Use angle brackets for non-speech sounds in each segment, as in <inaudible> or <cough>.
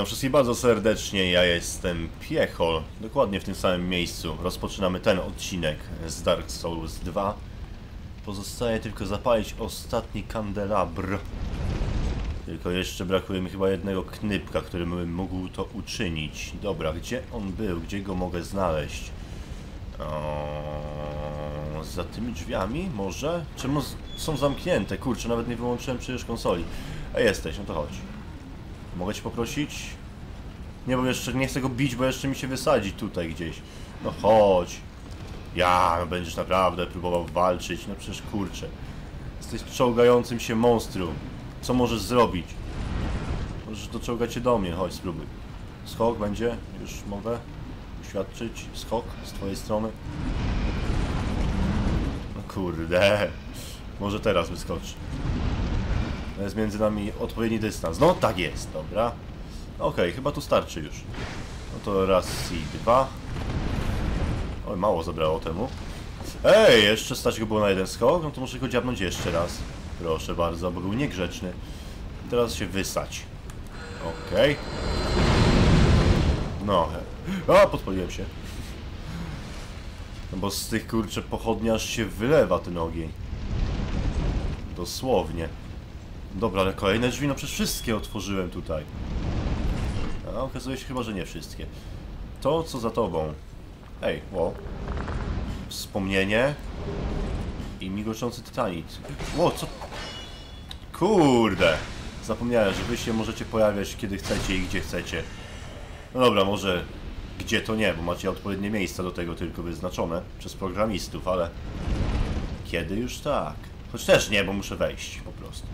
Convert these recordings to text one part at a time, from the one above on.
Witam wszystkich bardzo serdecznie, ja jestem Piechol, dokładnie w tym samym miejscu. Rozpoczynamy ten odcinek z Dark Souls 2. Pozostaje tylko zapalić ostatni kandelabr. Tylko jeszcze brakuje mi chyba jednego knypka, którym bym mógł to uczynić. Dobra, gdzie on był? Gdzie go mogę znaleźć? Za tymi drzwiami może? Czemu są zamknięte? Kurczę, nawet nie wyłączyłem przecież konsoli. A jesteś, no to chodź. Mogę cię poprosić? Nie, bo jeszcze nie chcę go bić, bo jeszcze mi się wysadzi tutaj gdzieś. No chodź. Ja, no będziesz naprawdę próbował walczyć. No przecież kurczę. Jesteś czołgającym się monstrum. Co możesz zrobić? Możesz doczołgać się do mnie, chodź spróbuj. Skok będzie? Już mogę uświadczyć? Skok z twojej strony? No kurde. Może teraz wyskoczy. Jest między nami odpowiedni dystans. No tak jest, dobra. Okej, chyba tu starczy już. No to raz i dwa. Oj, mało zabrało temu. Ej, jeszcze stać go było na jeden skok? No to muszę go dziabnąć jeszcze raz. Proszę bardzo, bo był niegrzeczny. Teraz się wysać. Okej. No. he. A, podpaliłem się. No bo z tych kurczę pochodni aż się wylewa ten ogień. Dosłownie. Dobra, ale kolejne drzwi, no przecież wszystkie otworzyłem tutaj. A okazuje się chyba, że nie wszystkie. To, co za tobą. Ej, wow. Wspomnienie. I migoczący tytanit. Ło, co... Kurde! Zapomniałem, że wy się możecie pojawiać kiedy chcecie i gdzie chcecie. No dobra, może gdzie to nie, bo macie odpowiednie miejsca do tego tylko wyznaczone przez programistów, ale... Kiedy już tak. Choć też nie, bo muszę wejść po prostu.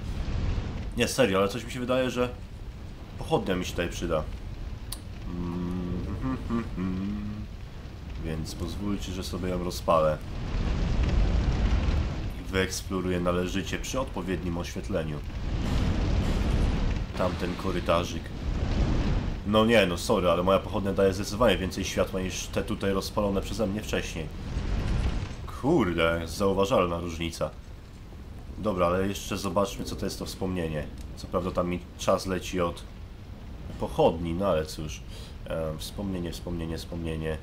Nie, serio, ale coś mi się wydaje, że pochodnia mi się tutaj przyda. Więc pozwólcie, że sobie ją rozpalę. I wyeksploruję należycie przy odpowiednim oświetleniu. Tamten korytarzyk. No nie, no sorry, ale moja pochodnia daje zdecydowanie więcej światła niż te tutaj rozpalone przeze mnie wcześniej. Kurde, zauważalna różnica. Dobra, ale jeszcze zobaczmy, co to jest to wspomnienie. Co prawda tam mi czas leci od pochodni, no ale cóż. E, wspomnienie, wspomnienie, wspomnienie.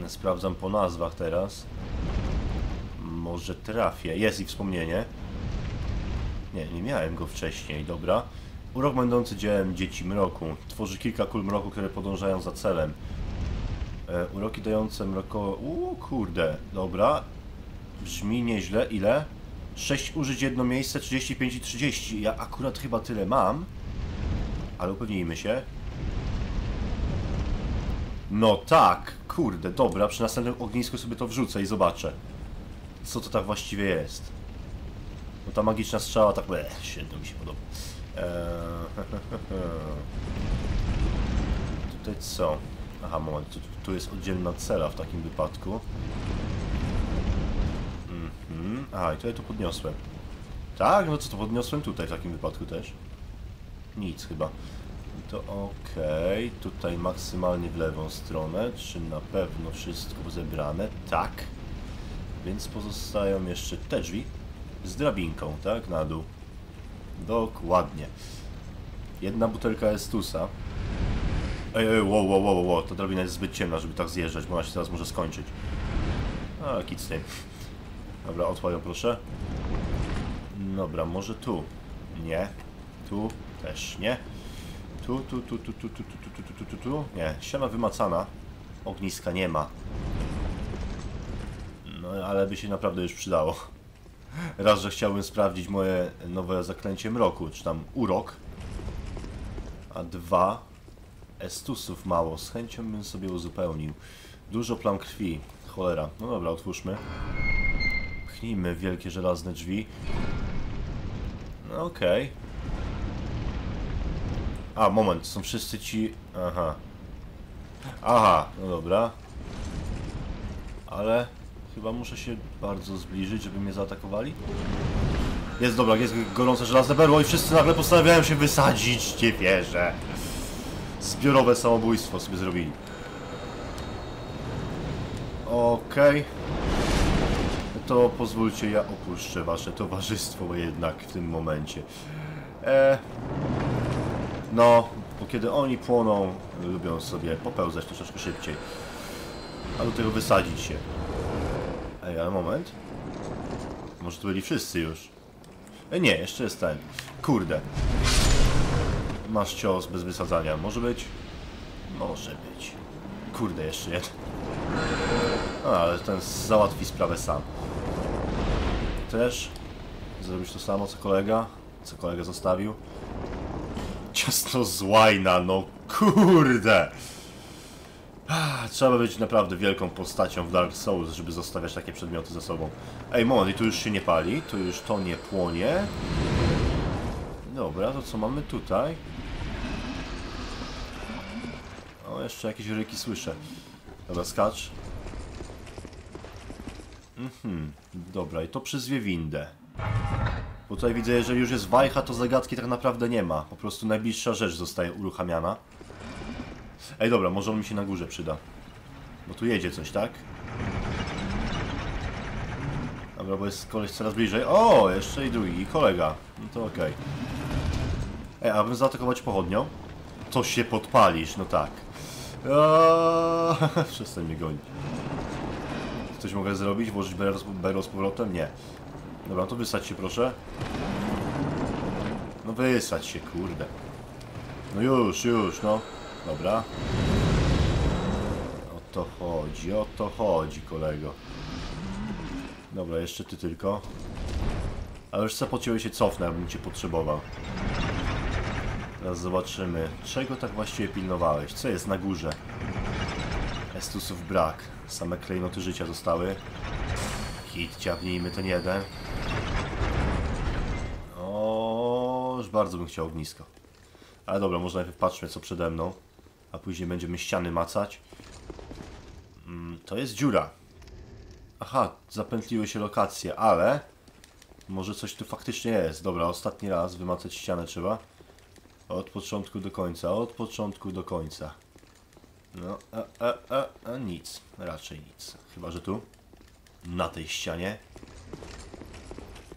No. Sprawdzam po nazwach teraz. Może trafię. Jest i wspomnienie. Nie, nie miałem go wcześniej, dobra. Urok będący dziełem dzieci mroku. Tworzy kilka kul mroku, które podążają za celem. E, uroki dające mroko... Uuu, kurde, dobra. Brzmi nieźle. Ile? 6 użyć jedno miejsce, 35 i 30. Ja akurat chyba tyle mam. Ale upewnijmy się. No tak, kurde, dobra. Przy następnym ognisku sobie to wrzucę i zobaczę. Co to tak właściwie jest. No ta magiczna strzała tak... Ech, średnio mi się podoba. Eee, <laughs> Tutaj co? Aha, moment, tu, tu jest oddzielna cela w takim wypadku. Mhm. Aha, i ja to podniosłem. Tak? No co to podniosłem tutaj w takim wypadku też? Nic chyba. To okej. Tutaj maksymalnie w lewą stronę. Czy na pewno wszystko zebrane? Tak. Więc pozostają jeszcze te drzwi z drabinką, tak? Na dół. Dokładnie. Jedna butelka Estusa. Ej, ej, wow, wow, wow, wow, ta drabina jest zbyt ciemna, żeby tak zjeżdżać, bo ona się teraz może skończyć. A, kit z. Dobra, ją proszę. Dobra, może tu. Nie. Tu też nie. Tu, tu, tu, tu, tu, tu, tu, tu, tu, tu, tu, tu. Nie, ściana wymacana. Ogniska nie ma. No, ale by się naprawdę już przydało. Raz, że chciałbym sprawdzić moje nowe zaklęcie mroku, czy tam urok. A dwa, estusów mało. Z chęcią bym sobie uzupełnił. Dużo plam krwi. Cholera. No dobra, otwórzmy. Pchnijmy wielkie żelazne drzwi. No okej. A, moment, są wszyscy ci... Aha. Aha, no dobra. Ale chyba muszę się bardzo zbliżyć, żeby mnie zaatakowali. Jest dobra, jest gorące żelazne berło i wszyscy nagle postanawiają się wysadzić. Nie wierzę. Zbiorowe samobójstwo sobie zrobili. Okej. to pozwólcie, ja opuszczę wasze towarzystwo jednak w tym momencie. E, no, bo kiedy oni płoną, lubią sobie popełzać troszeczkę szybciej. A do tego wysadzić się. Ej, ale moment. Może to byli wszyscy już. E, nie, jeszcze jest ten. Kurde. Masz cios bez wysadzania. Może być? Może być. Kurde, jeszcze jeden. A, ale ten załatwi sprawę sam. Też zrobić to samo co kolega, co kolega zostawił. Ciasno z łajna, no kurde! Trzeba być naprawdę wielką postacią w Dark Souls, żeby zostawiać takie przedmioty ze sobą. Ej, moment, i tu już się nie pali, tu już to nie płonie. Dobra, to co mamy tutaj? O, jeszcze jakieś ryki słyszę. Dobra, skacz. Mhm, dobra, i to przyzwie windę. Bo tutaj widzę, jeżeli już jest wajcha, to zagadki tak naprawdę nie ma. Po prostu najbliższa rzecz zostaje uruchamiana. Ej, dobra, może on mi się na górze przyda. Bo tu jedzie coś, tak? Dobra, bo jest koleś coraz bliżej. O, jeszcze i drugi, kolega. No to okej. Ej, a bym zaatakować pochodnią? To się podpalisz, no tak. Aaaa, <laughs> Przestań mnie gonić. Coś mogę zrobić? Włożyć berło z powrotem? Nie. Dobra, to wysać się proszę. No wysać się, kurde. No już, już, no. Dobra. O to chodzi, o to chodzi, kolego. Dobra, jeszcze ty tylko. Ale już co po ciebie się cofnę, jakbym cię potrzebował. Teraz zobaczymy, czego tak właściwie pilnowałeś? Co jest na górze? Estusów brak. Same klejnoty życia zostały. Hit, ciawnijmy ten jeden. O, już bardzo bym chciał ognisko. Ale dobra, może najpierw patrzmy co przede mną. A później będziemy ściany macać. Mm, to jest dziura. Aha, zapętliły się lokacje, ale... Może coś tu faktycznie jest. Dobra, ostatni raz wymacać ścianę trzeba. Od początku do końca, od początku do końca. No, a, a, a, a nic. Raczej nic. Chyba, że tu. Na tej ścianie.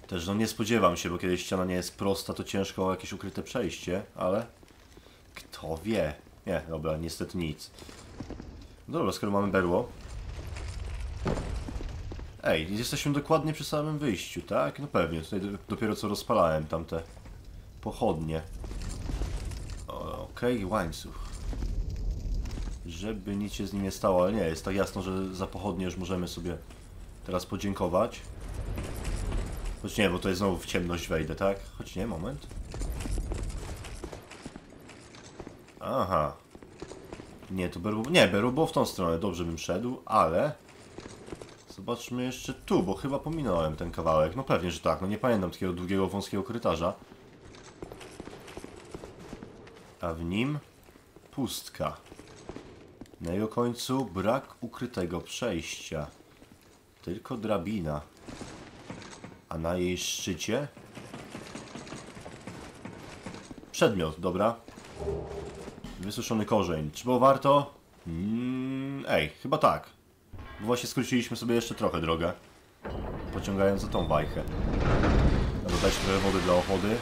Też no nie spodziewam się, bo kiedy ściana nie jest prosta, to ciężko o jakieś ukryte przejście, ale... Kto wie? Nie, dobra, niestety nic. Dobra, skoro mamy berło. Ej, jesteśmy dokładnie przy samym wyjściu, tak? No pewnie, tutaj do- dopiero co rozpalałem tamte pochodnie. Okej, łańcuch. Żeby nic się z nim nie stało, ale nie, jest tak jasno, że za pochodnie już możemy sobie teraz podziękować. Choć nie, bo to jest znowu w ciemność wejdę, tak? Choć nie, moment. Aha. Nie, to berło... Nie, było w tą stronę, dobrze bym szedł, ale... Zobaczmy jeszcze tu, bo chyba pominąłem ten kawałek. No pewnie, że tak, no nie pamiętam takiego długiego, wąskiego korytarza. A w nim pustka. Na jego końcu brak ukrytego przejścia. Tylko drabina. A na jej szczycie przedmiot, dobra. Wysuszony korzeń. Czy było warto? Mm, ej, chyba tak. Bo właśnie skróciliśmy sobie jeszcze trochę drogę. Pociągając za tą wajchę. Dobra, dać trochę wody dla ochody.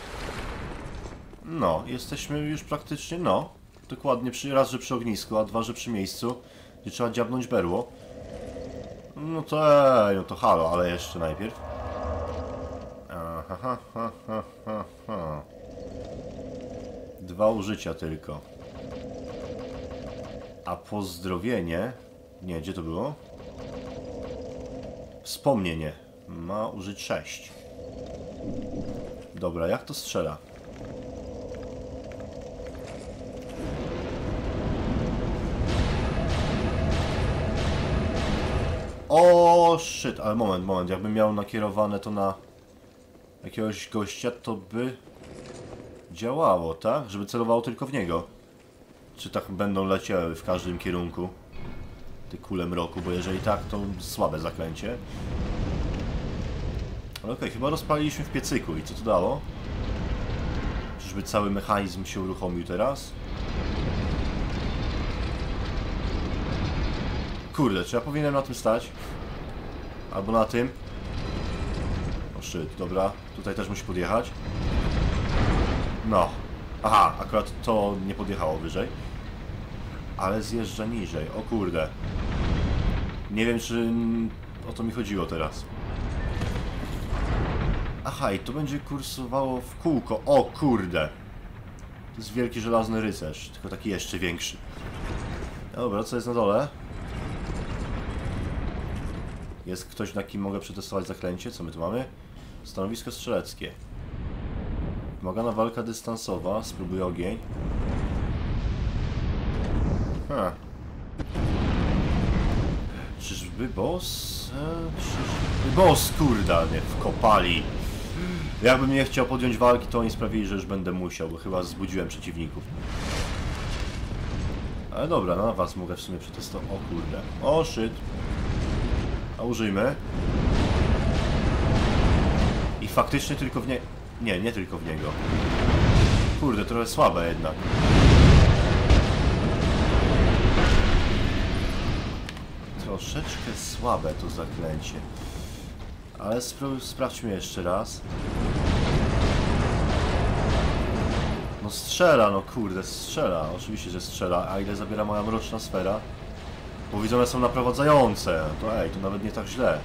No, jesteśmy już praktycznie, no. Dokładnie przy, raz, że przy ognisku, a dwa, że przy miejscu, gdzie trzeba dziabnąć berło. No to ej, no to halo, ale jeszcze najpierw. Aha, ha, ha, ha, ha. Dwa użycia tylko. A pozdrowienie... Nie, gdzie to było? Wspomnienie. Ma użyć 6. Dobra, jak to strzela? O, shit, ale moment, moment. Jakbym miał nakierowane to na jakiegoś gościa, to by działało, tak? Żeby celowało tylko w niego. Czy tak będą leciały w każdym kierunku te kule mroku, bo jeżeli tak, to słabe zaklęcie. Ale okej, chyba rozpaliliśmy w piecyku i co to dało? Czyżby cały mechanizm się uruchomił teraz? Kurde, czy ja powinienem na tym stać? Albo na tym? O szczyt, dobra. Tutaj też musi podjechać. No. Aha, akurat to nie podjechało wyżej. Ale zjeżdża niżej. O kurde. Nie wiem, czy o to mi chodziło teraz. Aha, i to będzie kursowało w kółko. O kurde. To jest wielki żelazny rycerz, tylko taki jeszcze większy. Dobra, co jest na dole? Jest ktoś, na kim mogę przetestować zaklęcie? Co my tu mamy? Stanowisko strzeleckie. Wymagana walka dystansowa. Spróbuj ogień. Ha. Czyżby boss? E, czyżby boss, kurda, nie wkopali. Jakbym nie chciał podjąć walki, to oni sprawili, że już będę musiał, bo chyba zbudziłem przeciwników. Ale dobra, na was mogę w sumie przetestować. O kurde. O shit. Użyjmy. I faktycznie tylko w nie... Nie, nie tylko w niego. Kurde, trochę słabe jednak. Troszeczkę słabe to zaklęcie. Ale sprawdźmy jeszcze raz. No strzela, no kurde, strzela. Oczywiście, że strzela. A ile zabiera moja mroczna sfera? Bo są naprowadzające. To ej, to nawet nie tak źle.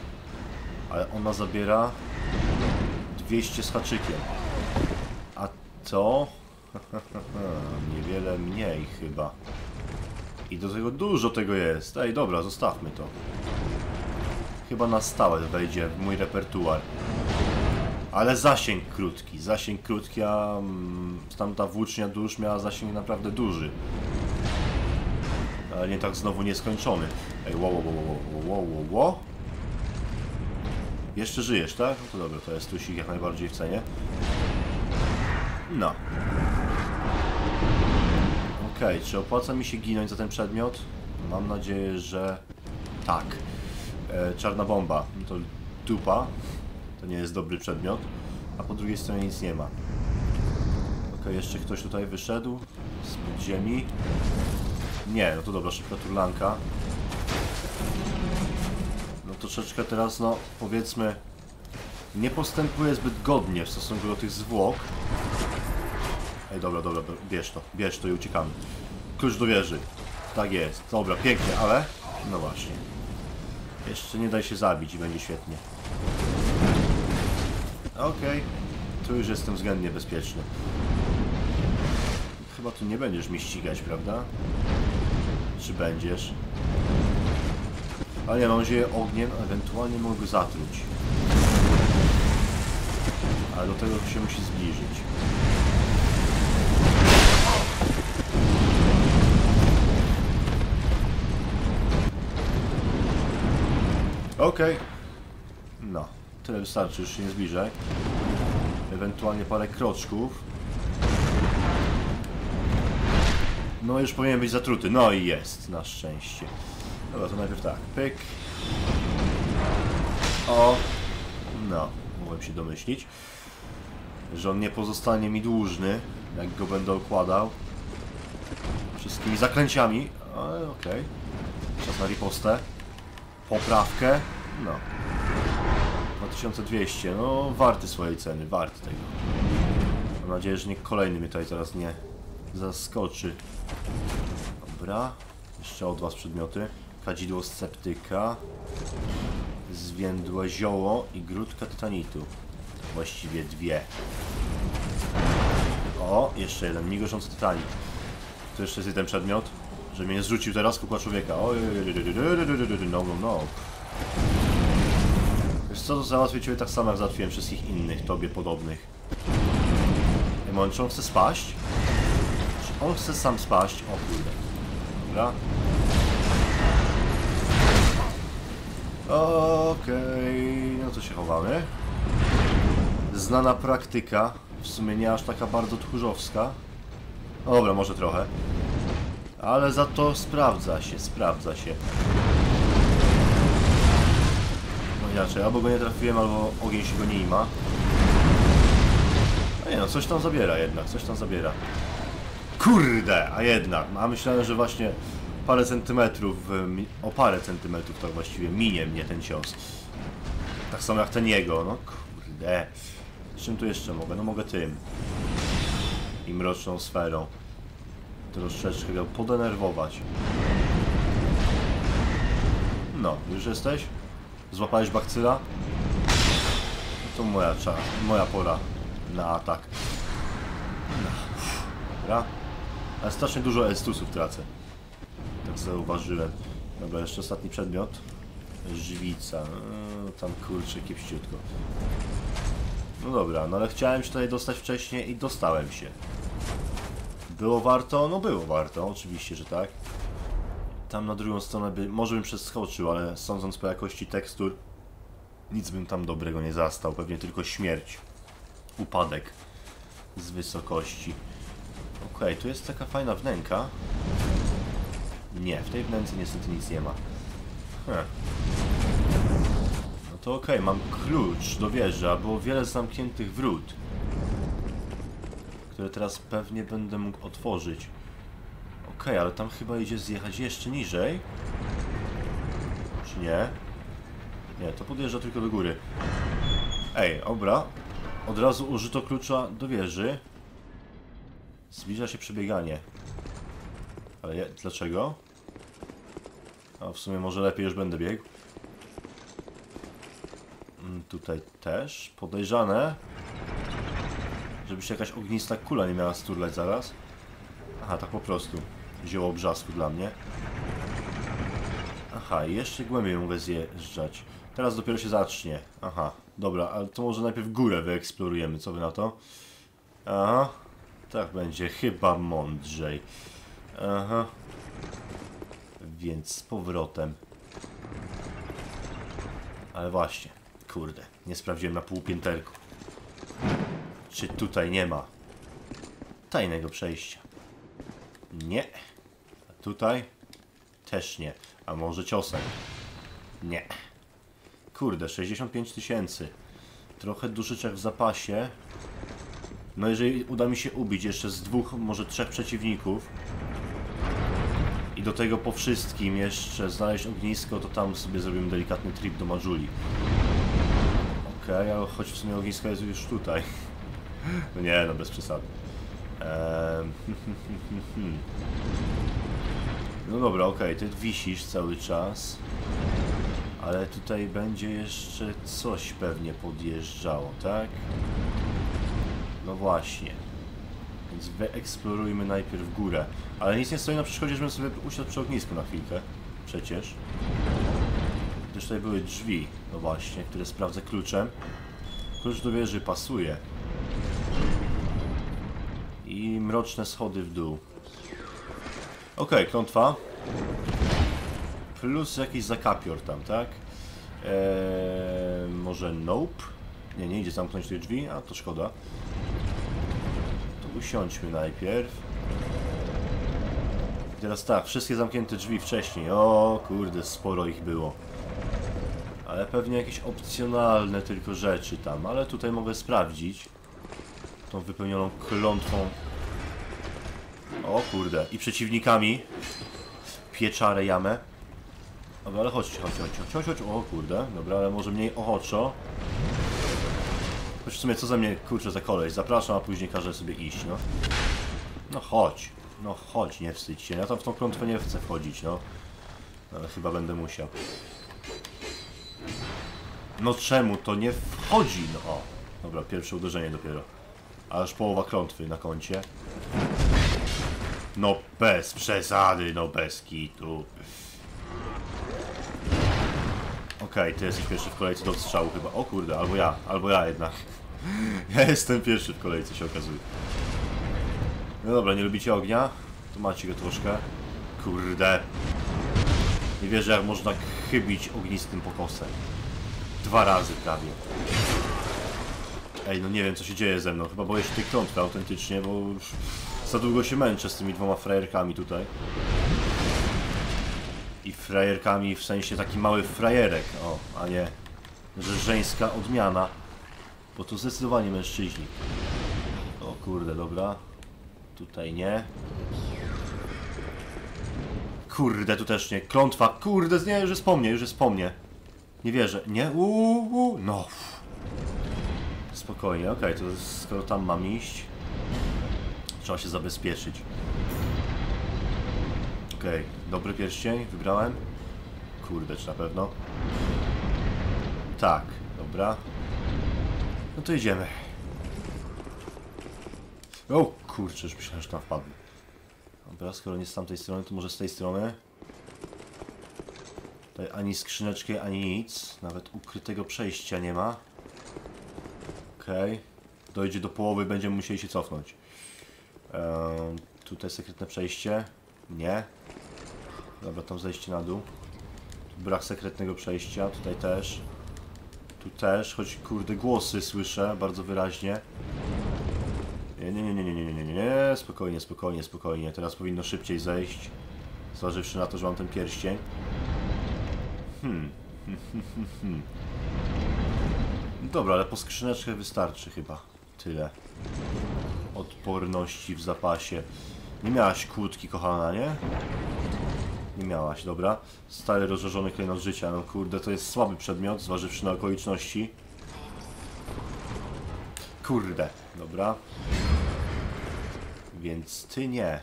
Ale ona zabiera 200 z haczykiem. A to... <laughs> Niewiele mniej chyba. I do tego dużo tego jest. Ej, dobra, zostawmy to. Chyba na stałe wejdzie w mój repertuar. Ale zasięg krótki. Zasięg krótki, a mm, tamta włócznia dusz miała zasięg naprawdę duży. Nie tak znowu nieskończony. Ej, wo, wo, wo, wo, wo, wo, wo. Jeszcze żyjesz, tak? No to dobra, to jest tusik jak najbardziej w cenie. No. Okej, czy opłaca mi się ginąć za ten przedmiot? Mam nadzieję, że tak. E, czarna bomba, no to dupa. To nie jest dobry przedmiot. A po drugiej stronie nic nie ma. Okej, jeszcze ktoś tutaj wyszedł z ziemi. Nie, no to dobra, szybka turlanka. No troszeczkę teraz, no powiedzmy, nie postępuje zbyt godnie w stosunku do tych zwłok. Ej, dobra, dobra, bierz to, bierz to i uciekamy. Klucz do wieży. Tak jest. Dobra, pięknie, ale... No właśnie. Jeszcze nie daj się zabić i będzie świetnie. Okej. Tu już jestem względnie bezpieczny. Chyba tu nie będziesz mi ścigać, prawda? Czy będziesz? Ale nie, mam nadzieję ogniem, ewentualnie mogę go zatruć. Ale do tego się musi zbliżyć. Okej. No, tyle wystarczy, już się nie zbliżaj. Ewentualnie parę kroczków. No już powinien być zatruty. No i jest, na szczęście. Dobra, to najpierw tak. Pyk. O. No, mogłem się domyślić, że on nie pozostanie mi dłużny, jak go będę okładał. Wszystkimi zaklęciami. Ale okej. Czas na ripostę. Poprawkę. No. 2200. No, warty swojej ceny, warty tego. Mam nadzieję, że nikt kolejny mnie tutaj teraz nie zaskoczy. Dobra. Jeszcze od was przedmioty. Kadzidło sceptyka. Zwiędłe zioło i grudka tytanitu. Właściwie dwie. O, jeszcze jeden. Migoszący tytanit. To jeszcze jest jeden przedmiot. Że mnie nie zrzucił teraz kukła człowieka. Oj, no, no, no. Wiesz co, to załatwię ciebie tak samo jak załatwiłem wszystkich innych, tobie podobnych. On chce spaść? On chce sam spaść? O kurde. Dobra. Okej, no to się chowamy. Znana praktyka, w sumie nie aż taka bardzo tchórzowska. Dobra, może trochę. Ale za to sprawdza się, sprawdza się. No inaczej, albo go nie trafiłem, albo ogień się go nie ima. A nie no, coś tam zabiera jednak, coś tam zabiera. Kurde, a jednak, a myślałem, że właśnie parę centymetrów, o parę centymetrów tak właściwie minie mnie ten cios. Tak samo jak ten jego, no kurde. Czym tu jeszcze mogę? No mogę tym. I mroczną sferą. Troszeczkę go podenerwować. No, już jesteś? Złapałeś bakcyla? To moja moja pora na atak. No. Dobra. Ale strasznie dużo estusów tracę. Tak zauważyłem. Dobra, jeszcze ostatni przedmiot. Żwica. Eee, tam kurczę kiepściutko. No dobra, no ale chciałem się tutaj dostać wcześniej i dostałem się. Było warto? No było warto, oczywiście, że tak. Tam na drugą stronę by, może bym przeskoczył, ale sądząc po jakości tekstur, nic bym tam dobrego nie zastał. Pewnie tylko śmierć. Upadek z wysokości. Okej, tu jest taka fajna wnęka. Nie, w tej wnęce niestety nic nie ma. Heh. No to okej, mam klucz do wieży, a było wiele zamkniętych wrót. Które teraz pewnie będę mógł otworzyć. Okej, ale tam chyba idzie zjechać jeszcze niżej. Czy nie? Nie, to podjeżdża tylko do góry. Ej, obra. Od razu użyto klucza do wieży. Zbliża się przebieganie. Ale ja, dlaczego? A w sumie może lepiej już będę biegł. Mm, Tutaj też. Podejrzane. Żeby się jakaś ognista kula nie miała sturlać zaraz. Aha, tak po prostu. Zioło brzasku dla mnie. Aha, jeszcze głębiej mogę zjeżdżać. Teraz dopiero się zacznie. Aha, dobra, ale to może najpierw górę wyeksplorujemy, co wy na to? Aha, tak będzie, chyba mądrzej. Aha. Więc z powrotem. Ale właśnie, kurde, nie sprawdziłem na półpięterku. Czy tutaj nie ma tajnego przejścia? Nie. A tutaj? Też nie. A może ciosem? Nie. Kurde, 65 tysięcy. Trochę duszyczek w zapasie. No jeżeli uda mi się ubić jeszcze z dwóch, może trzech przeciwników i do tego po wszystkim jeszcze znaleźć ognisko, to tam sobie zrobimy delikatny trip do Majuli. Okej, ale choć w sumie ognisko jest już tutaj. <laughs> No nie, no bez przesady. Ehm, <laughs> No dobra, okej, ty wisisz cały czas. Ale tutaj będzie jeszcze coś pewnie podjeżdżało, tak? No właśnie. Więc wyeksplorujmy najpierw górę. Ale nic nie stoi na przeszkodzie, żebym sobie usiadł przy ognisku na chwilkę. Przecież. Gdyż tutaj były drzwi, no właśnie, które sprawdzę kluczem. Klucz do wieży pasuje. I mroczne schody w dół. Okej, klątwa. Plus jakiś zakapior tam, tak? Eee, może nope? Nie, nie idzie zamknąć tych drzwi, a to szkoda. Usiądźmy najpierw. Teraz tak, wszystkie zamknięte drzwi wcześniej. O kurde, sporo ich było. Ale pewnie jakieś opcjonalne tylko rzeczy tam, ale tutaj mogę sprawdzić. Tą wypełnioną klątwą. O kurde, i przeciwnikami. Pieczarę jamę. Dobra, ale chodźcie, chodź, chodź, chodź, chodź, chodź. O kurde, dobra, ale może mniej ochoczo. Choć w sumie co ze mnie, kurczę, za koleś. Zapraszam, a później każę sobie iść, no. No chodź, no chodź, nie wstydź się. Ja tam w tą klątwę nie chcę wchodzić, no. Ale chyba będę musiał. No czemu to nie wchodzi, no o. Dobra, pierwsze uderzenie dopiero. A już połowa klątwy na koncie. No bez przesady, no bez kitu. Okej, ty jesteś pierwszy w kolejce do odstrzału chyba. O kurde, albo ja, albo ja jednak. <laughs> Ja jestem pierwszy w kolejce, się okazuje. No dobra, nie lubicie ognia? To macie go troszkę. Kurde. Nie wierzę, jak można chybić ognistym pokosem. Dwa razy prawie. Ej, no nie wiem, co się dzieje ze mną. Chyba boję się tej klątwy autentycznie, bo już za długo się męczę z tymi dwoma frajerkami tutaj. I frajerkami w sensie taki mały frajerek, o, a nie, że żeńska odmiana. Bo to zdecydowanie mężczyźni. O kurde, dobra. Tutaj nie. Kurde, tu też nie. Klątwa, kurde, nie, już jest po mnie, już jest po mnie. Nie wierzę. Nie? Uuu, no. Spokojnie, okej, to skoro tam mam iść, trzeba się zabezpieczyć. Okej, dobry pierścień, wybrałem. Kurde, czy na pewno? Tak, dobra. No to idziemy. O kurczę, już myślałem, że tam wpadł. Dobra, skoro nie z tamtej strony, to może z tej strony. Tutaj ani skrzyneczki, ani nic. Nawet ukrytego przejścia nie ma. Okej. Dojdzie do połowy, będziemy musieli się cofnąć. Ehm, tutaj sekretne przejście. Nie. Dobra, tam zejście na dół. Tu brak sekretnego przejścia, tutaj też. Tu też, choć kurde głosy słyszę bardzo wyraźnie. Nie, nie, nie, nie, nie, nie, nie, nie, nie, spokojnie, spokojnie, spokojnie. Teraz powinno szybciej zejść. Zważywszy na to, że mam ten pierścień. Hmm. hmm. Dobra, ale po skrzyneczkę wystarczy chyba. Tyle. Odporności w zapasie. Nie miałaś kłódki, kochana, nie? Nie miałaś, dobra. Stary rozżarzony klejnot życia. No kurde, to jest słaby przedmiot, zważywszy na okoliczności. Kurde, dobra. Więc ty nie.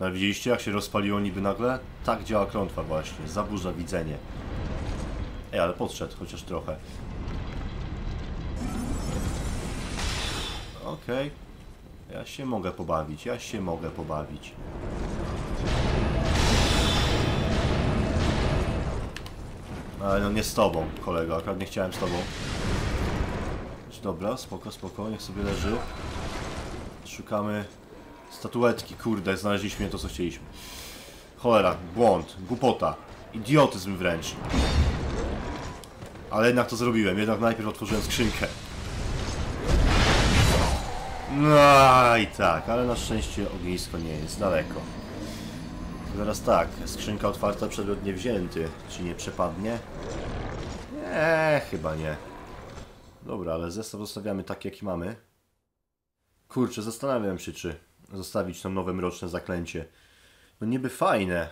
No widzieliście, jak się rozpaliło niby nagle? Tak działa klątwa właśnie. Zaburza widzenie. Ej, ale podszedł chociaż trochę. Okej. Ja się mogę pobawić, ja się mogę pobawić. Ale no nie z tobą, kolego, akurat nie chciałem z tobą. Dobra, spoko, spoko, niech sobie leży. Szukamy statuetki, kurde, znaleźliśmy to, co chcieliśmy. Cholera, błąd, głupota, idiotyzm wręcz. Ale jednak to zrobiłem, jednak najpierw otworzyłem skrzynkę. No i tak, ale na szczęście ognisko nie jest daleko. Teraz tak, skrzynka otwarta, przedmiot nie wzięty. Czy nie przepadnie? Nie, chyba nie. Dobra, ale zestaw zostawiamy tak, jaki mamy. Kurczę, zastanawiam się, czy zostawić to nowe mroczne zaklęcie. No niby fajne.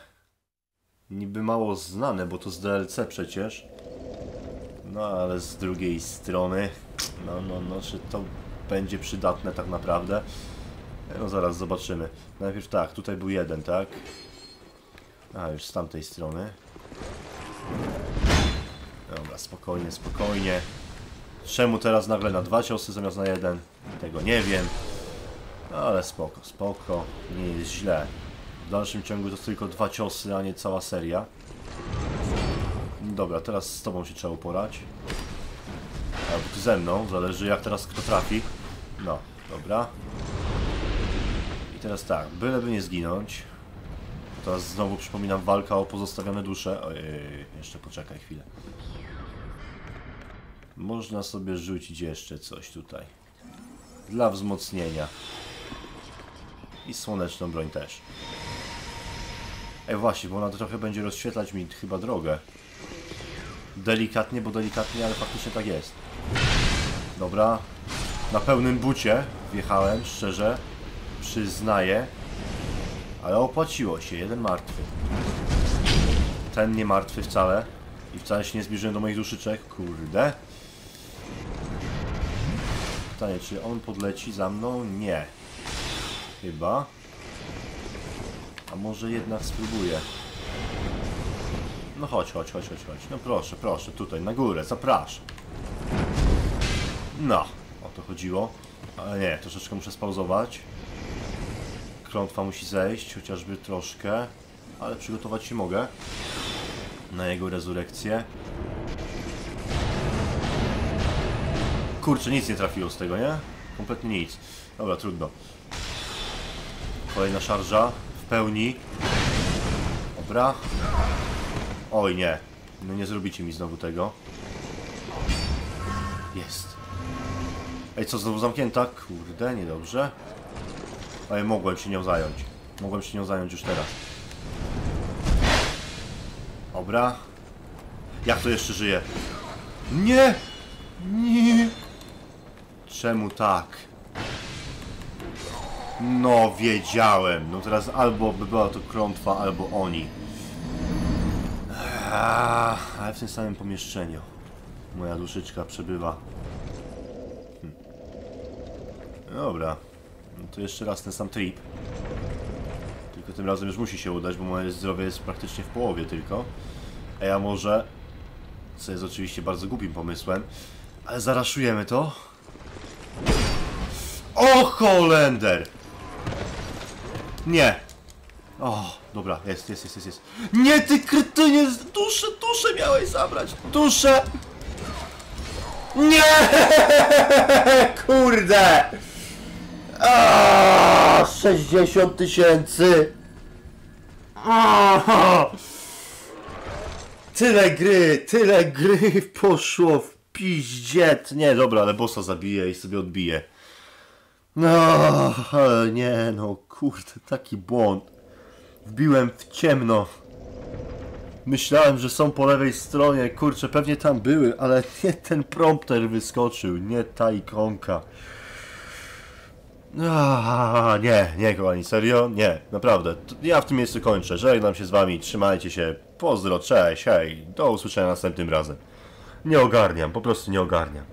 Niby mało znane, bo to z DLC przecież. No ale z drugiej strony, no, no, no, czy to będzie przydatne tak naprawdę? No zaraz zobaczymy. Najpierw tak, tutaj był jeden, tak? A, już z tamtej strony. Dobra, spokojnie, spokojnie. Czemu teraz nagle na dwa ciosy zamiast na jeden? Tego nie wiem. Ale spoko, spoko. Nie jest źle. W dalszym ciągu to tylko dwa ciosy, a nie cała seria. Dobra, teraz z tobą się trzeba uporać. Albo ty ze mną, zależy jak teraz kto trafi. No, dobra. I teraz tak, byleby nie zginąć. Teraz znowu przypominam walka o pozostawione dusze. Ojej, jeszcze poczekaj chwilę. Można sobie rzucić jeszcze coś tutaj. Dla wzmocnienia. I słoneczną broń też. Ej właśnie, bo ona trochę będzie rozświetlać mi chyba drogę. Delikatnie, bo delikatnie, ale faktycznie tak jest. Dobra. Na pełnym bucie wjechałem, szczerze. Przyznaję. Ale opłaciło się, jeden martwy. Ten nie martwy wcale. I wcale się nie zbliżyłem do moich duszyczek. Kurde. Pytanie, czy on podleci za mną? Nie. Chyba. A może jednak spróbuję. No chodź, chodź, chodź, chodź. No proszę, proszę, tutaj na górę, zapraszam. No, o to chodziło. Ale nie, troszeczkę muszę spauzować. Klątwa musi zejść, chociażby troszkę. Ale przygotować się mogę. Na jego rezurekcję. Kurczę, nic nie trafiło z tego, nie? Kompletnie nic. Dobra, trudno. Kolejna szarża. W pełni. Dobra. Oj, nie. No nie zrobicie mi znowu tego. Jest. Ej, co, znowu zamknięta? Kurde, niedobrze. Ale mogłem się nią zająć. Mogłem się nią zająć już teraz. Dobra. Jak to jeszcze żyje? Nie! Nie! Czemu tak? No, wiedziałem. No teraz albo by była to klątwa, albo oni. Ale w tym samym pomieszczeniu. Moja duszyczka przebywa. Dobra. No to jeszcze raz ten sam trip. Tylko tym razem już musi się udać, bo moje zdrowie jest praktycznie w połowie tylko. A ja może... Co jest oczywiście bardzo głupim pomysłem. Ale zaraszujemy to. O Holender! Nie! O, dobra, jest, jest, jest, jest. Nie, ty krytynie! Duszę, duszę miałeś zabrać! Duszę! Nie! <laughs> Kurde! A, 60 tysięcy! Tyle gry, tyle gry poszło w piździet. Nie, dobra, ale bossa zabiję i sobie odbiję. No, nie, no kurde, taki błąd. Wbiłem w ciemno. Myślałem, że są po lewej stronie, kurczę, pewnie tam były, ale nie ten prompter wyskoczył, nie ta ikonka. Ah, nie, nie kochani, serio? Nie, naprawdę. Ja w tym miejscu kończę. Żegnam się z wami, trzymajcie się. Pozdro, cześć, hej, do usłyszenia następnym razem. Nie ogarniam, po prostu nie ogarniam.